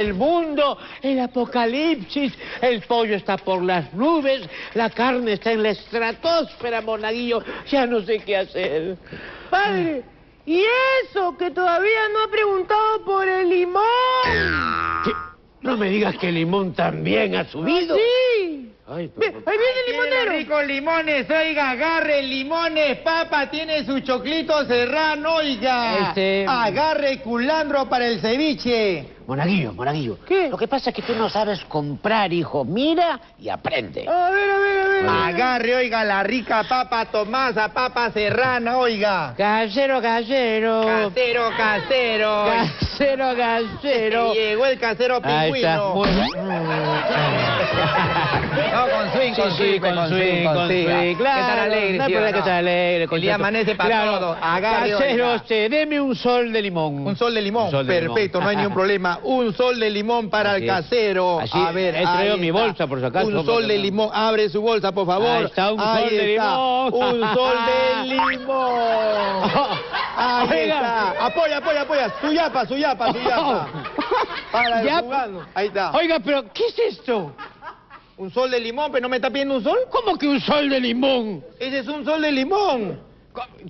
el mundo, el apocalipsis, el pollo está por las nubes, la carne está en la estratosfera, monaguillo, ya no sé qué hacer. Padre, ¿y eso que todavía no ha preguntado por el limón? ¿Qué? No me digas que el limón también ha subido. Sí. Ay, pero- ahí viene el limonero. ricos limones, oiga, agarre limones, papa, tiene su choclito serrano, oiga. Este- Agarre culandro para el ceviche. Monaguillo, monaguillo. ¿Qué? Lo que pasa es que tú no sabes comprar, hijo. Mira y aprende. A ver, a ver, a ver. Agarre, oiga, la rica papa Tomasa, papa serrana, oiga. Casero, casero. Casero, casero. Casero, casero. Llegó el casero Ahí está. Swing, Sí, con sí, swing, con swing, con swing, claro. Que alegre, no hay ¿sí o problema que estar alegre. El día amanece para todo. Agarre, Casero, oiga. usted, deme un sol de limón. Un sol de limón, perfecto, no hay ningún problema. Un sol de limón para el casero. A ver, he traído mi bolsa, por si acaso, Un sol de limón, abre su bolsa, por favor. Ahí está, un sol de limón. Un sol de limón. Ahí está. Apoya, apoya, apoya. Su yapa, su yapa, su yapa. Para jugando. Ahí está. Oiga, pero ¿qué es esto? Un sol de limón, pero no me está pidiendo un sol. ¿Cómo que un sol de limón? Ese es un sol de limón.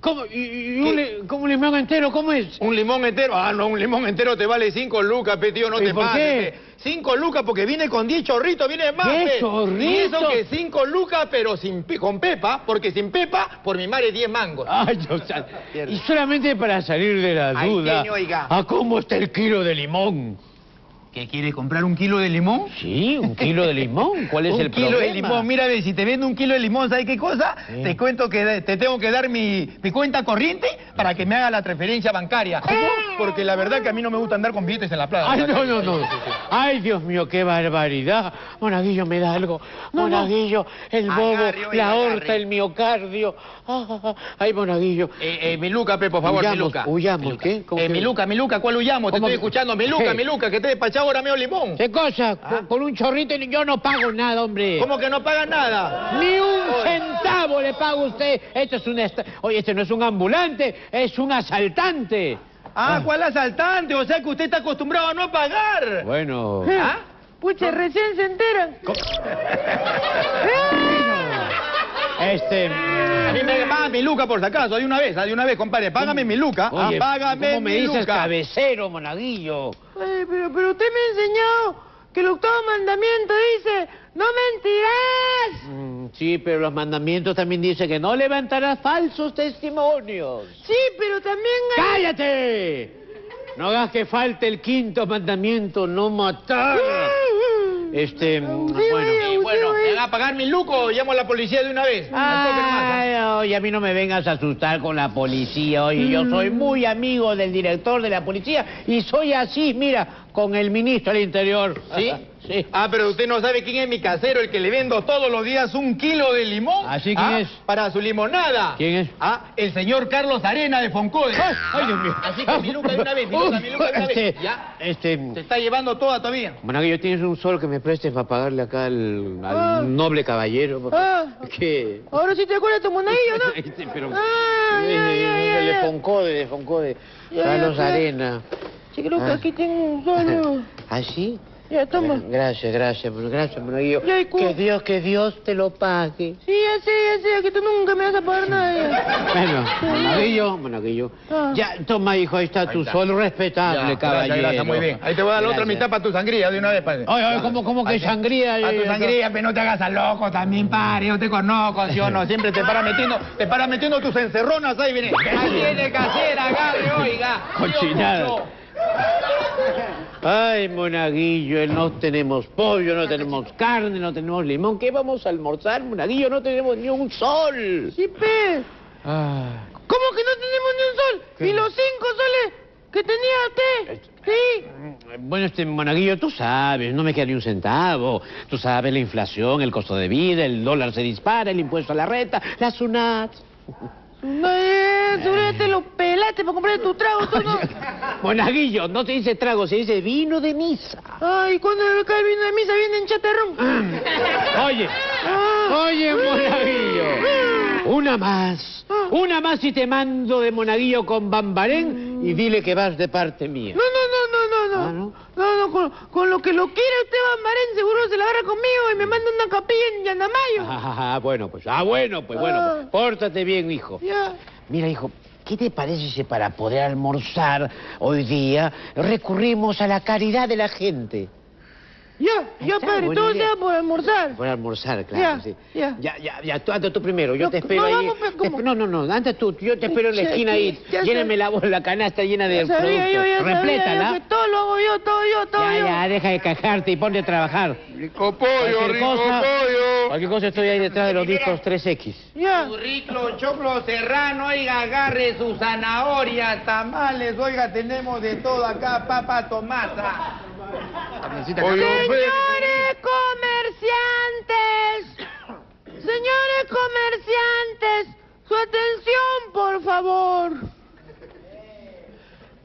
¿Cómo? ¿Y, y un, li- como un limón entero? ¿Cómo es? Un limón entero. Ah, no, un limón entero te vale cinco lucas, pe, tío, no ¿Y te por pases. qué? Cinco lucas porque viene con 10 chorritos, viene más. ¿Qué pe. chorritos? Y eso que cinco lucas, pero sin con pepa, porque sin pepa, por mi madre 10 mangos. Ay, o sea, y solamente para salir de la duda. oiga. ¿A cómo está el kilo de limón? ¿Qué quiere comprar un kilo de limón? Sí, un kilo de limón. ¿Cuál es un el kilo problema? de limón, mira, ve, si te vendo un kilo de limón, ¿sabes qué cosa? Sí. Te cuento que te tengo que dar mi, mi cuenta corriente para que me haga la transferencia bancaria. ¿Cómo? Porque la verdad que a mí no me gusta andar con billetes en la plaza. Ay, no, no, no. Ay, Dios mío, qué barbaridad. Monaguillo, me da algo. Monaguillo, el bobo, la aorta, el miocardio. Ah, ah, ah. Ay, Monaguillo. Eh, eh, Miluca, pe, por favor, Huyamos, Miluca. huyamos, Miluca. ¿qué? ¿Cómo Eh, que- Miluca, Miluca, ¿cuál huyamos? Te ¿Cómo estoy que- escuchando. Miluca, ¿Qué? Miluca, que te he despachado ahora medio limón. ¿Qué cosa? Con, con un chorrito y yo no pago nada, hombre. ¿Cómo que no pagas nada? Ni un centavo le paga usted. Esto es un... Oye, este no es un ambulante, es un asaltante. Ah, ¿cuál asaltante? O sea que usted está acostumbrado a no pagar. Bueno... ¿Ah? Pucha, recién se enteran. Este... A mí me paga mi Luca por si acaso, de una vez, de una vez, compadre. Págame mi Luca. Ah, Oye, págame ¿cómo me mi dices Luca. cabecero, monaguillo? Ay, pero, pero usted me ha enseñado que el octavo mandamiento dice, no mentirás. Mm, sí, pero los mandamientos también dicen que no levantarás falsos testimonios. Sí, pero también hay... ¡Cállate! No hagas que falte el quinto mandamiento, no matar. Este, mm, bueno. Y bueno, ¿me van a pagar mi Luco o llamo a la policía de una vez? ¿ah? Ay, oye, a mí no me vengas a asustar con la policía. Oye, yo soy muy amigo del director de la policía y soy así, mira, con el ministro del Interior. ¿Sí? Sí. Ah, pero usted no sabe quién es mi casero, el que le vendo todos los días un kilo de limón. ¿Ah, sí? ¿Quién es? Para su limonada. ¿Quién es? Ah, el señor Carlos Arena de Foncode. Ay, ay, Dios mío. Así que mi Luca de una vez, mi Luca, mi Luca de una vez. Este, ¿Ya? este, Se está llevando toda todavía. Monaguillo, ¿tienes un sol que me prestes para pagarle acá al, al Ah. noble caballero? Ah. ¿Qué? Ahora sí te acuerdas de tu monaguillo, ¿no? Este, pero... Ah, ya, ya, ya, de ya. Foncode, de Foncode. Ya, Carlos. Arena. Sí, creo que Ah. aquí tengo un solo. ¿Ah, sí? Ya, toma. Gracias, gracias, gracias, Monaguillo. Ya, ¿y cómo? Que Dios, que Dios te lo pague. Sí, ya sé, ya sé, que tú nunca me vas a pagar nada. ya. Bueno, Monaguillo, Monaguillo. Ah. Ya, toma, hijo, ahí está tu está. sol respetable, Ya, caballero. Gracias, gracias, muy bien. Ahí te voy a dar la otra Gracias. mitad para tu sangría de una vez, padre. Oye, oye, ¿cómo, cómo que sangría? A tu Eh, sangría, pero no te hagas al loco también, pare, yo te conozco, ¿sí o no? Siempre te para metiendo, te para metiendo tus encerronas ahí, viene. Ahí tiene casera, agarre, oiga. Cochinada. Ay, Monaguillo, no tenemos pollo, no tenemos carne, no tenemos limón. ¿Qué vamos a almorzar, Monaguillo? No tenemos ni un sol. Sí, pe. Ay. ¿Cómo que no tenemos ni un sol? ¿Qué? ¿Y los cinco soles que tenía usted? Sí. Bueno, este Monaguillo, tú sabes, no me queda ni un centavo. Tú sabes la inflación, el costo de vida, el dólar se dispara, el impuesto a la renta, la SUNAT. No, eh, seguramente lo pelaste para comprar tu trago, tú no. Monaguillo, no se dice trago, se dice vino de misa. Ay, cuando cae el vino de misa viene en chatarrón. Oye, Ah. oye, Monaguillo. Una más, una más y te mando de Monaguillo con Bambarén y dile que vas de parte mía. No, no, no, no, no, no. Ah, ¿no? No, no, bueno, con, con lo que lo quiera Esteban Barén, seguro se la agarra conmigo y me manda una capilla en Yanamayo. Ah, bueno, pues, ah, bueno, pues, bueno, pues, pórtate bien, hijo. Ya. Mira, hijo, ¿qué te parece si para poder almorzar hoy día recurrimos a la caridad de la gente? Ya, ya, está, padre, todo sea por almorzar. Por almorzar, claro, Ya, sí. ya. Ya, ya, ya, tú, anda tú primero, yo No, te espero no, ahí. vamos, pues, ¿cómo? esp- no, no, no, anda tú, yo te espero en la Ya, esquina ahí. ya Lléname la, la canasta llena de Ya ya Replétala. yo que todo lo hago yo, todo yo, todo Ya, yo. ya, deja de cajarte y ponte a trabajar. Rico pollo, rico cosa, pollo. cualquier cosa estoy ahí detrás de los discos 3X. Ya. Burriclo, choclo serrano, oiga, agarre sus zanahorias, tamales, oiga, tenemos de todo acá, papa, tomasa. Señores comerciantes, señores comerciantes, su atención, por favor.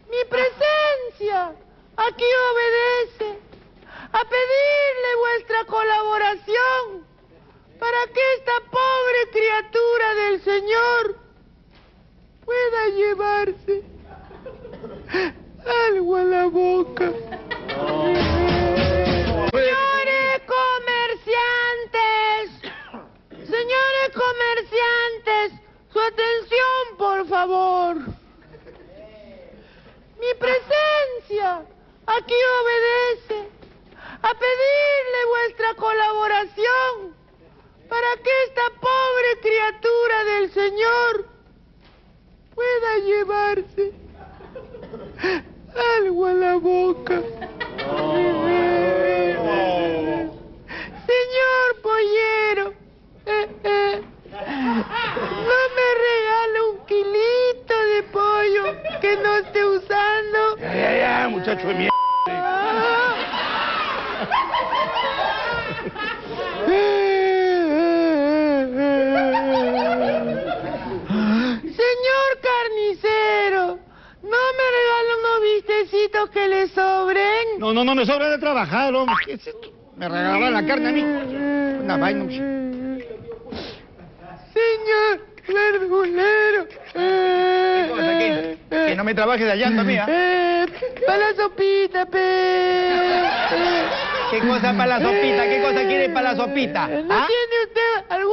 Mi presencia aquí obedece a pedirle vuestra colaboración para que esta pobre criatura del Señor pueda llevarse algo a la boca. Señores comerciantes, señores comerciantes, su atención, por favor. Mi presencia aquí obedece a pedirle vuestra colaboración para que esta pobre criatura del Señor pueda llevarse algo a la boca. Señor pollero, eh, eh, no me regala un kilito de pollo que no esté usando. Ya, ya, ya, muchacho de mierda. Señor carnicero, ¿no me regala unos vistecitos que le sobren? No, no, no me sobra de trabajar, hombre. ¿Qué es esto? Me regaló la carne a mí. Una vaina. Señor verdulero. ¿Qué cosa? ¿Qué? Que no me trabaje de allá mía. Eh, para la sopita, pe. ¿Qué cosa para la sopita? ¿Qué cosa quiere para la sopita? ¿No ¿Ah? tiene usted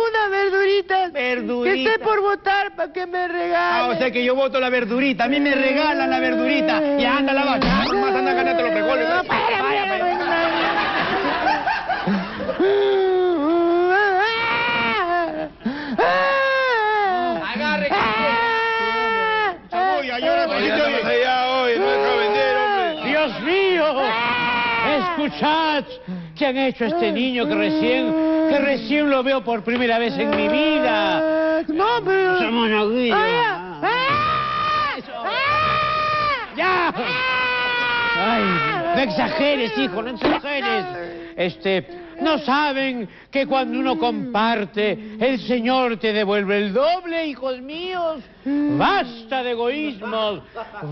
alguna verdurita? Verdurita. Que esté por votar para que me regale. Ah, o sea que yo voto la verdurita. A mí me regalan la verdurita. Y anda la vaca. Más anda ganando los frijoles. No, para, Vaya, para. Agarre, Chabuya, llora, estamos oye. allá hoy, no deja vender, hombre. ¡Dios mío! Escuchad qué han hecho a este niño que recién, que recién lo veo por primera vez en mi vida. No, pero... Ese monaguillo. Ah, ¡Ya! Ay, no exageres, hijo, no exageres. Este, no saben que cuando uno comparte, el Señor te devuelve el doble, hijos míos. Basta de egoísmos,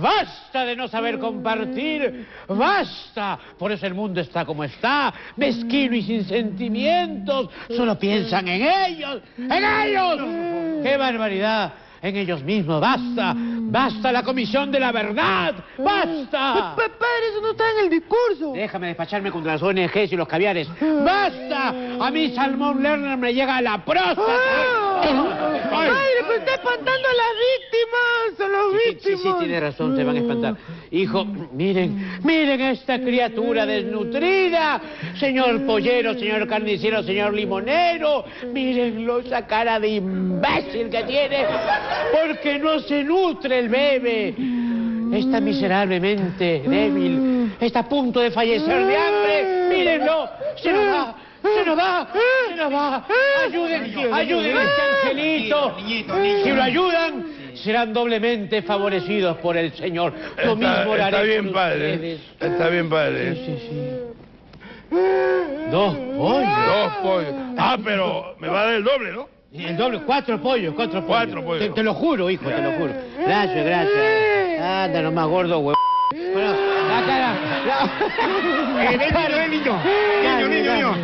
basta de no saber compartir, basta. Por eso el mundo está como está, mezquino y sin sentimientos. Solo piensan en ellos, en ellos. ¡Qué barbaridad! En ellos mismos, basta, basta la comisión de la verdad, basta. Pa- Padre, eso no está en el discurso. Déjame despacharme contra las ONGs y los caviares. ¡Basta! A mí Salmón Lerner me llega a la próstata. Ah, Ay. Padre, pero está espantando a las víctimas, a las Sí, sí, sí, víctimas. tiene razón, se van a espantar. Hijo, miren, miren esta criatura desnutrida. Señor pollero, señor carnicero, señor limonero. Mírenlo, esa cara de imbécil que tiene. Porque no se nutre el bebé. Está miserablemente débil. Está a punto de fallecer de hambre. Mírenlo, se nos va. Se nos va, se nos va. Ayuden, ayuden a este angelito. Si lo ayudan, serán doblemente favorecidos por el Señor. Lo mismo haré está bien, padre. Está bien, padre. Sí, sí. Dos pollos. Dos pollos. Ah, pero me va a dar el doble, ¿no? El doble, cuatro pollos, cuatro pollos. Cuatro pollos. Te, te lo juro, hijo, te lo juro. Gracias, gracias. Anda, nomás gordo, huevo. Bueno, la cara. Eh, ven, niño, niño. Niño, niño.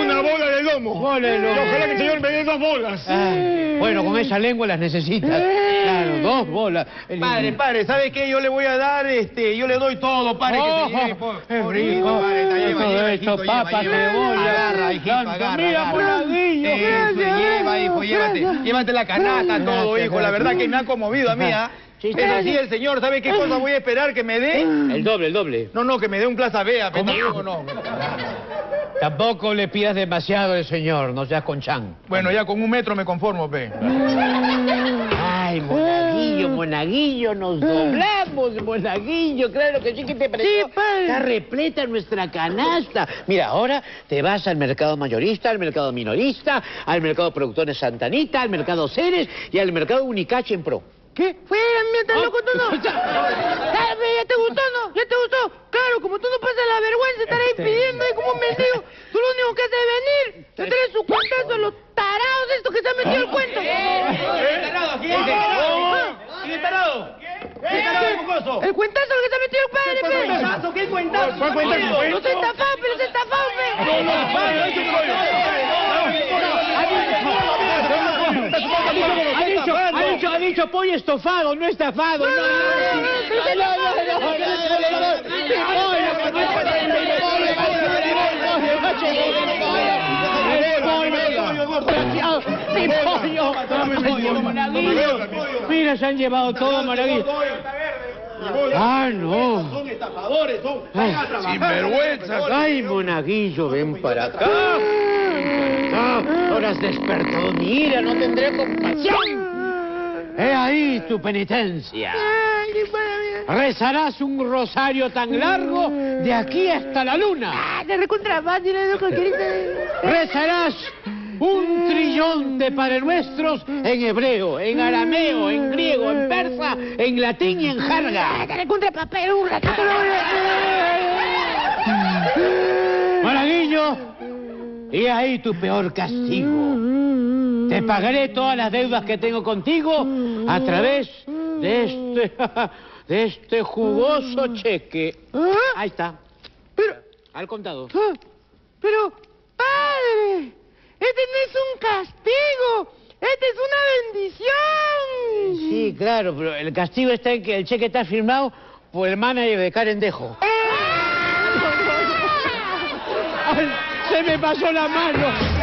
Una bola de lomo. Bola de lomo. Y Ojalá que el señor me dé dos bolas. Ay, bueno, con esa lengua las necesitas. Claro, dos bolas. El- Padre, padre, ¿sabe qué? Yo le voy a dar, este, yo le doy todo, padre, que se lleve. por- es por- rico. padre, está, lleva, Todo lleva, esto, hijito, lleva, papas, lleva. cebolla, Agarra, hijito, agarra, Mira, agarra. monaguillo. Eso, lleva, hijo, llévate. Llévate la canasta, todo, hijo. La verdad que me ha conmovido a mí, ¿ah? Sí, sí. Pero sí, el señor, ¿sabe qué cosa voy a esperar que me dé? El doble, el doble. No, no, que me dé un plaza B, ¿cómo? no. Tampoco le pidas demasiado al señor, no seas conchan. Bueno, ya con un metro me conformo, pe. Ay, monaguillo, monaguillo, nos doblamos, monaguillo, claro que sí, que te pareció? Sí, padre. Está repleta nuestra canasta. Mira, ahora te vas al mercado mayorista, al mercado minorista, al mercado productores Santanita, al mercado Ceres y al mercado Unicache en Pro. ¿Qué? Fuera, mía, tan Ah, loco tú no. ya. Ah, ve, ¿Ya te gustó, no? ¿Ya te gustó? Claro, como tú no pasas la vergüenza, estar ahí Este- pidiendo ahí como un mendigo. Tú lo único que haces es venir. Te traes su cuentazo a los tarados estos que se han metido el cuento. ¿Quién es tarado? ¿Quién es tarado? ¿Quién es tarado? ¿Quién es tarado, mocoso? El cuentazo que se ha metido el padre, pe. ¿Cuentazo? ¿Qué cuentazo? ¿Cuál cuentazo? No se estafado, pero se estafado, pe. Ha dicho, ha dicho, pollo estofado, no estafado. No, no, Mira, se han llevado todo, Monaguillo. Ah, no. Son estafadores, son... Sinvergüenzas. Ay, monaguillo, ven para acá. Ah, ahora has despertado mi ira, no tendré compasión. He ahí tu penitencia. Rezarás un rosario tan largo de aquí hasta la luna. Rezarás un trillón de Padre Nuestros en hebreo, en arameo, en griego, en persa, en latín y en jarga. te recontra papel, un ratito lo voy Monaguillo, y ahí tu peor castigo. Te pagaré todas las deudas que tengo contigo a través de este, de este jugoso cheque. ¿Ah? Ahí está, Pero, al contado. ah, pero, padre, este no es un castigo, este es una bendición. Sí, claro, pero el castigo está en que el cheque está firmado por el manager de Karen Dejo. Ay, se me pasó la mano.